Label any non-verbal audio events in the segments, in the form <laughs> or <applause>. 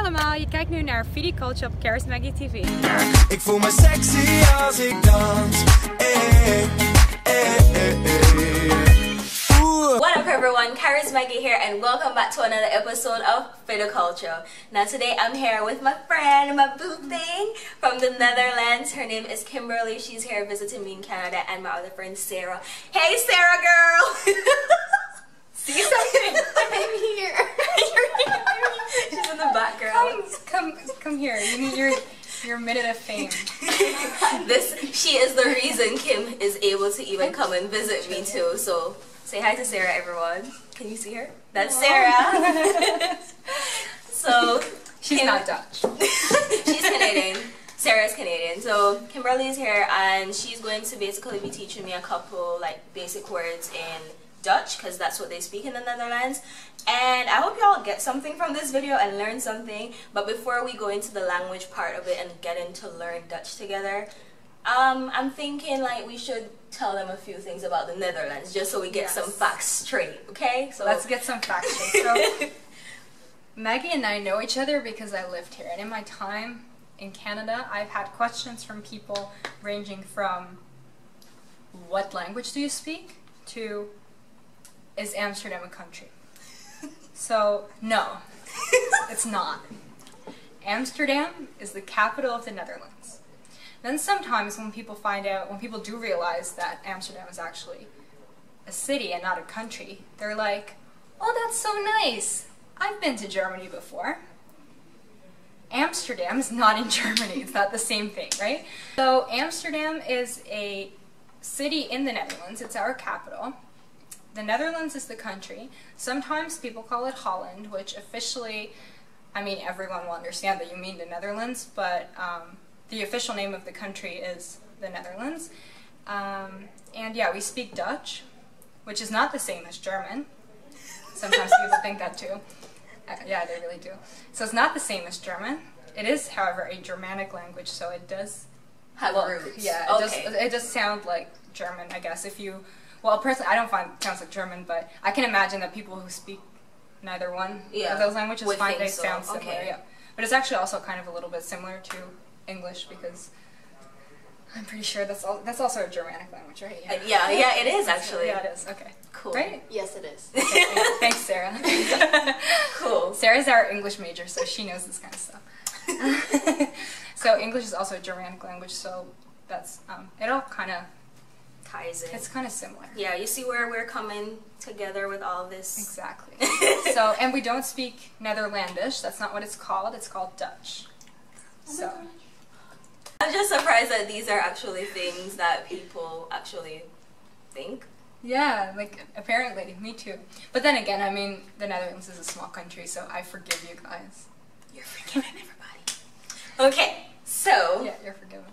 allemaal, je kijkt nu naar Culture op Charis Maggie TV. Ik voel me sexy als ik dans. Eh, eh, eh, What up everyone, Charis Maggie here and welcome back to another episode of Culture. Now today I'm here with my friend, my boo thing from the Netherlands. Her name is Kimberly. She's here visiting me in Canada and my other friend Sarah. Hey Sarah girl! <laughs> See something? <laughs> I'm here. <laughs> She's in the background. Come, come, come here. You need your your minute of fame. <laughs> this she is the reason Kim is able to even come and visit me too. So say hi to Sarah, everyone. Can you see her? That's Sarah. <laughs> so she's Kim, not Dutch. she's Canadian. Sarah's Canadian. So Kimberly is here and she's going to basically be teaching me a couple like basic words in Dutch because that's what they speak in the Netherlands. And I hope y'all get something from this video and learn something. But before we go into the language part of it and get into learn Dutch together um, I'm thinking like we should tell them a few things about the Netherlands just so we get yes. some facts straight okay? So let's get some facts straight. So <laughs> Maggie and I know each other because I lived here. And in my time in Canada I've had questions from people ranging from what language do you speak? to is Amsterdam a country? so, no, it's not. Amsterdam is the capital of the Netherlands. Then sometimes when people find out, when people do realize that Amsterdam is actually a city and not a country, they're like, oh, that's so nice. I've been to Germany before. Amsterdam is not in <laughs> Germany. It's not the same thing, right? So Amsterdam is a city in the Netherlands. It's our capital. The Netherlands is the country. Sometimes people call it Holland, which officially, I mean, everyone will understand that you mean the Netherlands, but um, the official name of the country is the Netherlands. Um, and yeah, we speak Dutch, which is not the same as German. Sometimes people think that too. Uh, yeah, they really do. So it's not the same as German. It is, however, a Germanic language, so it does have look, roots. Yeah, it okay. does. It does sound like German, I guess. If you well, personally, I don't find it sounds like German, but I can imagine that people who speak neither one yeah. of those languages Would find they so. sound similar. Okay. Yeah, but it's actually also kind of a little bit similar to English because I'm pretty sure that's all, that's also a Germanic language, right? Yeah, uh, yeah, yeah, it is actually. Yeah, it is. Okay, cool. Right? Yes, it is. Okay, <laughs> thanks, Sarah. <laughs> cool. Sarah's our English major, so she knows this kind of stuff. <laughs> so English is also a Germanic language, so that's um, it all kind of ties in. It's kind of similar. Yeah, you see where we're coming together with all this. Exactly. <laughs> so, and we don't speak Netherlandish. That's not what it's called. It's called Dutch. Oh so. I'm just surprised that these are actually things that people actually think. Yeah, like apparently, me too. But then again, I mean, the Netherlands is a small country, so I forgive you guys. You're forgiven, everybody. Okay, so. Yeah, you're forgiven.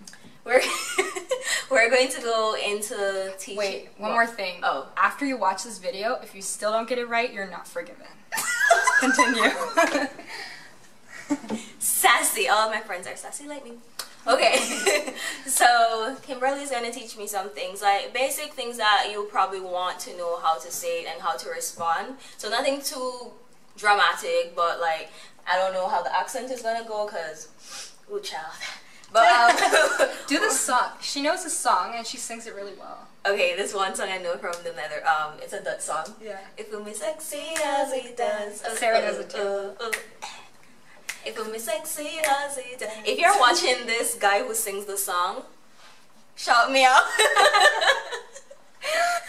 We're <laughs> we're going to go into teaching. Wait, one more thing. Oh, after you watch this video, if you still don't get it right, you're not forgiven. <laughs> Continue. sassy. All of my friends are sassy like me. Okay, <laughs> so Kimberly's gonna teach me some things, like basic things that you probably want to know how to say it and how to respond. So nothing too dramatic, but like I don't know how the accent is gonna go, cause, ooh child. But <laughs> um, do the song. She knows the song and she sings it really well. Okay, this one song I know from the Nether. Um, it's a Dutch song. Yeah. If we sexy as he does. Uh, Sarah knows it too. Uh, uh. If we sexy as does. If you're watching this guy who sings the song, shout me out. <laughs>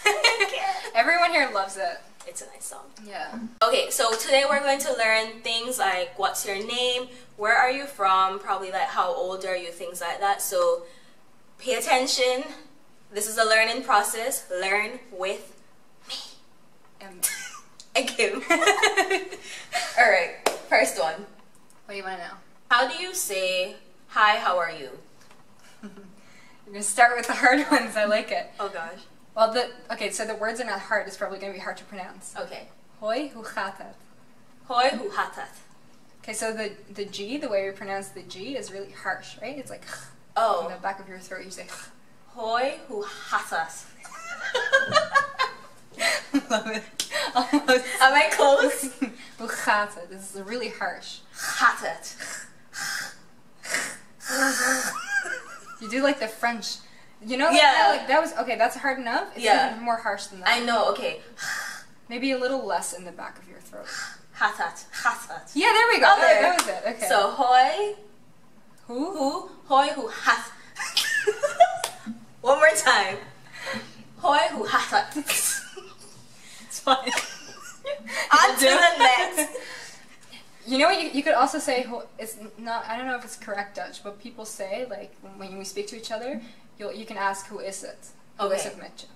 <laughs> Everyone here loves it. It's a nice song. Yeah. Okay, so today we're going to learn things like what's your name, where are you from, probably like how old are you, things like that. So pay attention. This is a learning process. Learn with me. And, and Kim. Alright, first one. What do you want to know? How do you say, hi, how are you? <laughs> You're going to start with the hard <laughs> ones. I like it. Oh gosh. Well, the okay, so the words are not hard. It's probably going to be hard to pronounce. Okay. Hoi, gaat het? Hoi, hoe? Okay, so the the G, the way we pronounce the G, is really harsh, right? It's like oh, in the back of your throat. You say Hoi, het? <laughs> Love it. Almost. Am I close? <laughs> Hoe? This is really harsh. Gaat. You do like the French. You know, like Yeah. that, like that was okay. That's hard enough. It's Yeah. even more harsh than that. I know, okay. Maybe a little less in the back of your throat. Gaat het. Yeah, there we go. Oh, That- there. That was it. Okay. So, hoi, who? who, hoi, who, hat. <laughs> One more time. Hoi, who, hat. <laughs> It's fine. <laughs> On to the next. You know what? You, you could also say it's not. I don't know if it's correct Dutch, but people say like when we speak to each other, you you can ask who is it? Who is Okay. it met je?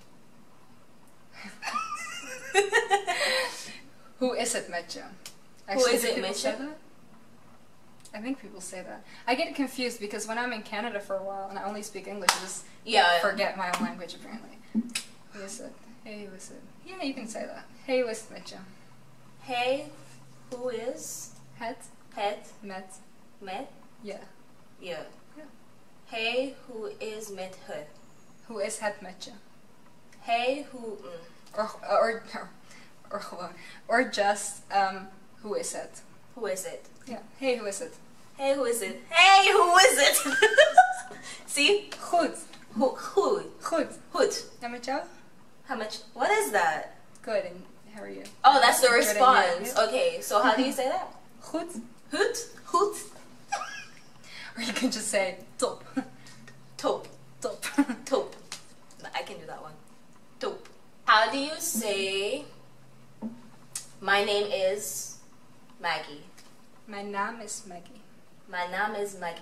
<laughs> Who is it met je? Actually, is do it say? I think people say that. I get confused because when I'm in Canada for a while and I only speak English, I just Yeah. forget my own language apparently. Who is it? Hey, who is it? Yeah, you can say that. Hey, who is je? Hey, who is Het het met met Yeah. je? Hey, who is met her? Hoe is het met je? Hey, who... Mm. Or, or, or, or. Or just, um, hoe is het? Who is it? Ja. Hey, who is it? Hey, who is it? Hey, who is it? <laughs> See? Goed. Who? Who? Goed. En met jou? How much? What is that? Good. And how are you? Oh, that's the Good, response. Okay, so how do you <laughs> say that? Goed. Hoot? Hoot? <laughs> Or you can just say top. Top. top. Top. I can do that one. Top. How do you say my name is Maggie? My name is Maggie. My name is Maggie.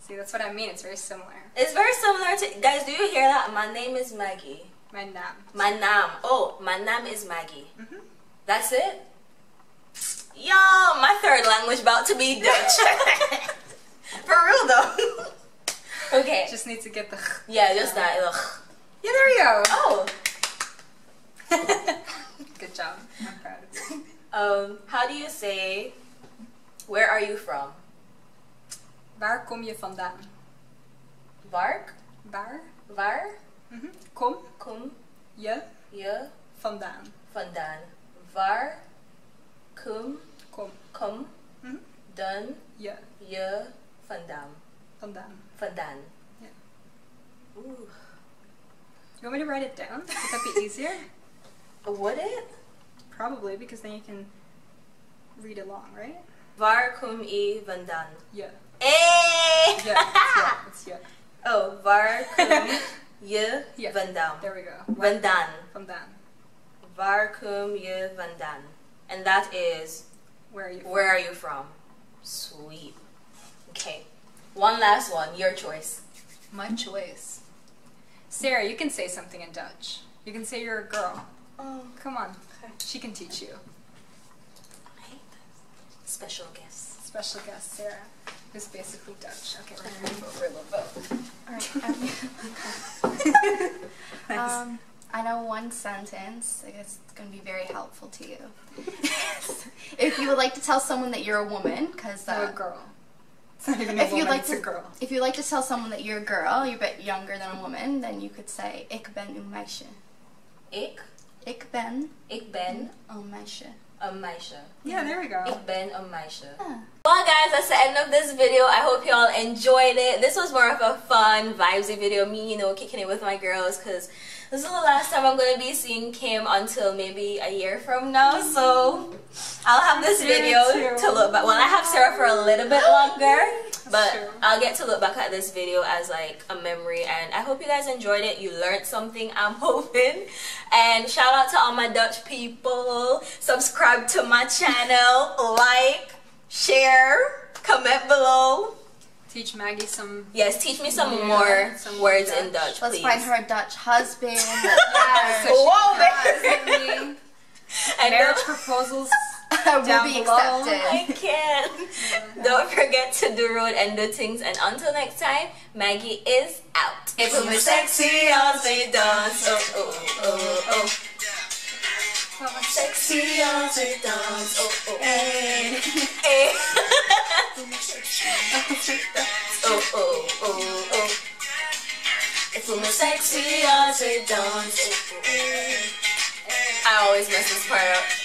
See, that's what I mean. It's very similar. It's very similar to guys. Do you hear that? My name is Maggie. My name. My name. Oh, my name is Maggie. Mhm. That's it. Yo, my third language about to be Dutch. <laughs> For real though. <laughs> okay. Just need to get the. yeah, just that. Ugh. Yeah, there we go. Oh. <laughs> Good job. I'm proud of you. <laughs> Um, how do you say? Where are you from? Waar kom je vandaan? Vark. Waar? Var. Mhm. Kom Kom je je vandaan? vandaan? Var. Kom. Kom Kom. Mhm. Dan je je vandaan. vandaan. Vandaan. Yeah. Ooh. You want me to write it down? Would that be <laughs> easier? Uh, would it? Probably, because then you can read along, right? Waar kom je vandaan? Yeah. Hey! Yeah. It's <laughs> oh, <laughs> yeah. It's yeah. Oh, waar kom je Yeah. vandaan? There we go. Vandaan. Vandaan. Waar kom je vandaan? And that is, Where are you? where are you from? Sweet. Okay. One last one, your choice. My choice. Sarah, you can say something in Dutch. You can say you're a girl. Oh, Come on. She can teach you. special guest. Special guest Sarah, who's basically Dutch. Okay, we're gonna move over a little bit. Alright, Nice. <laughs> <laughs> um, I know one sentence. I guess it's going to be very helpful to you. <laughs> if you would like to tell someone that you're a woman, because uh, a girl. It's not even a if you'd like to, a girl. if you'd like to tell someone that you're a girl, you're a bit younger than a woman, then you could say ik ben een meisje. Ik, Ik ben ik ben een meisje. Een meisje. Yeah, there we go. Ik ben een meisje. Ah. Well guys, that's the end of this video. I hope y'all enjoyed it. This was more of a fun, vibesy video. Me, you know, kicking it with my girls because this is the last time I'm going to be seeing Kim until maybe a year from now. So I'll have this video to look back. Well, I have Sarah for a little bit <gasps> longer. But. I'll get to look back at this video as like a memory and I hope you guys enjoyed it. You learned something, I'm <laughs> hoping. And shout out to all my Dutch people. Subscribe to my channel, like, share, comment below. Teach Maggie some. Yes, teach me some Yeah, more some words Dutch. in Dutch, Let's please. find her a Dutch husband. <laughs> Yeah, so Whoa, can baby. visit me. And uh, Marriage don't- <laughs> will Down be below. accepted. <laughs> I can't. <laughs> Don't forget to do road and do things. And until next time, Maggie is out. It's a sexy sexy Aussie dance. Oh, oh, oh, oh. Sexy Aussie dance. Oh, oh, oh. Hey. Hey. oh, oh, oh, oh. It's a sexy Aussie dance. Oh, oh. I always mess this part up.